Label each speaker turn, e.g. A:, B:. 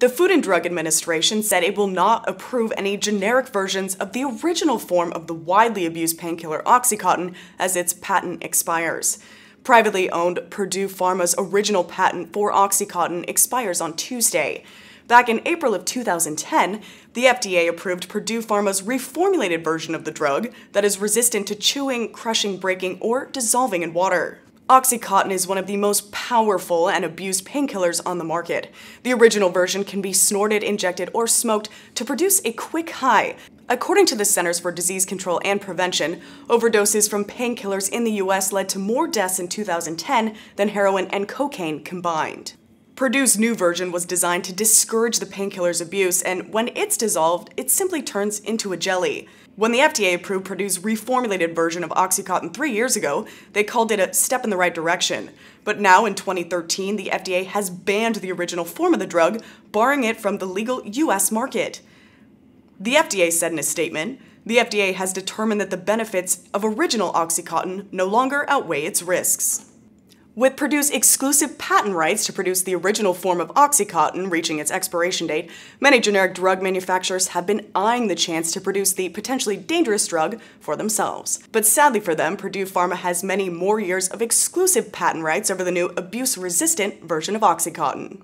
A: The Food and Drug Administration said it will not approve any generic versions of the original form of the widely abused painkiller Oxycontin as its patent expires. Privately owned Purdue Pharma's original patent for Oxycontin expires on Tuesday. Back in April of 2010, the FDA approved Purdue Pharma's reformulated version of the drug that is resistant to chewing, crushing, breaking, or dissolving in water. Oxycontin is one of the most powerful and abused painkillers on the market. The original version can be snorted, injected, or smoked to produce a quick high. According to the Centers for Disease Control and Prevention, overdoses from painkillers in the US led to more deaths in 2010 than heroin and cocaine combined. Purdue's new version was designed to discourage the painkiller's abuse, and when it's dissolved, it simply turns into a jelly. When the FDA approved Purdue's reformulated version of Oxycontin three years ago, they called it a step in the right direction. But now, in 2013, the FDA has banned the original form of the drug, barring it from the legal US market. The FDA said in a statement the FDA has determined that the benefits of original Oxycontin no longer outweigh its risks. With Purdue's exclusive patent rights to produce the original form of Oxycontin reaching its expiration date, many generic drug manufacturers have been eyeing the chance to produce the potentially dangerous drug for themselves. But sadly for them, Purdue Pharma has many more years of exclusive patent rights over the new abuse resistant version of Oxycontin.